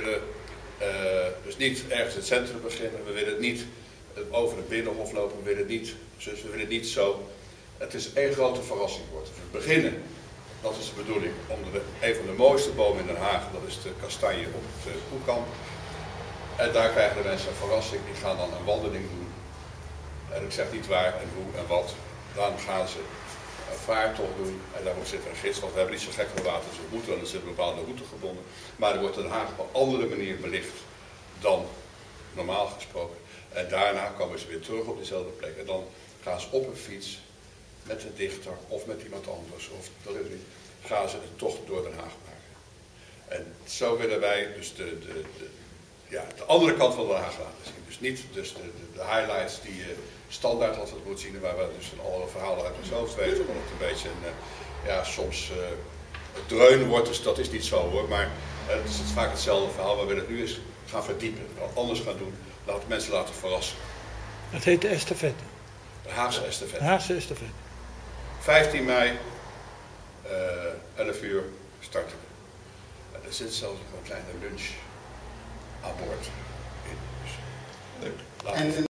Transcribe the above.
willen eh, dus niet ergens het centrum beginnen. We willen het niet eh, over de binnenhof lopen. We willen het niet, dus we willen het niet zo. Het is één grote verrassing worden. We beginnen, dat is de bedoeling, onder de, een van de mooiste bomen in Den Haag. Dat is de kastanje op het uh, Koekamp. En daar krijgen de mensen een verrassing. Die gaan dan een wandeling doen. En ik zeg niet waar en hoe en wat. Dan gaan ze vaartocht doen. En daar zit een gids, want we hebben niet zo gekke water als we moeten, want er zit een bepaalde route gebonden. Maar er wordt Den Haag op een andere manier belicht dan normaal gesproken. En daarna komen ze weer terug op dezelfde plek. En dan gaan ze op een fiets met een dichter of met iemand anders, of dat is niet, gaan ze een tocht door Den Haag maken. En zo willen wij dus de, de, de ja, de andere kant van Den Haag laten zien. Dus niet dus de, de, de highlights die je standaard altijd moet zien, waar we dus alle verhalen uit ons hoofd weten, want het een beetje een, uh, ja, soms uh, dreunen wordt, dus dat is niet zo hoor, maar uh, het is vaak hetzelfde verhaal, maar we willen het nu eens gaan verdiepen, wat anders gaan doen, laten mensen laten verrassen. Het heet de estafette. De Haagse estafette. De Haagse estafette. 15 mei, 11 uur starten we. Er zit zelfs nog een kleine lunch aan boord. Dus, leuk. En